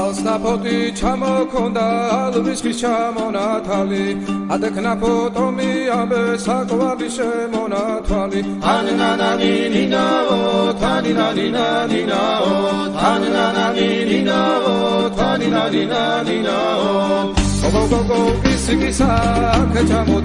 ალსნაფოტი ჩამოქონდა ალვისხის ჩამონათალი. ადეკნაფოტომი ამბე საკვალი შემონათვალი ანნანანინინაო თანინანინანინაო თანნანანინინაო თანინანინანინაო გოგო გოგო ისიგისა ქეჩამო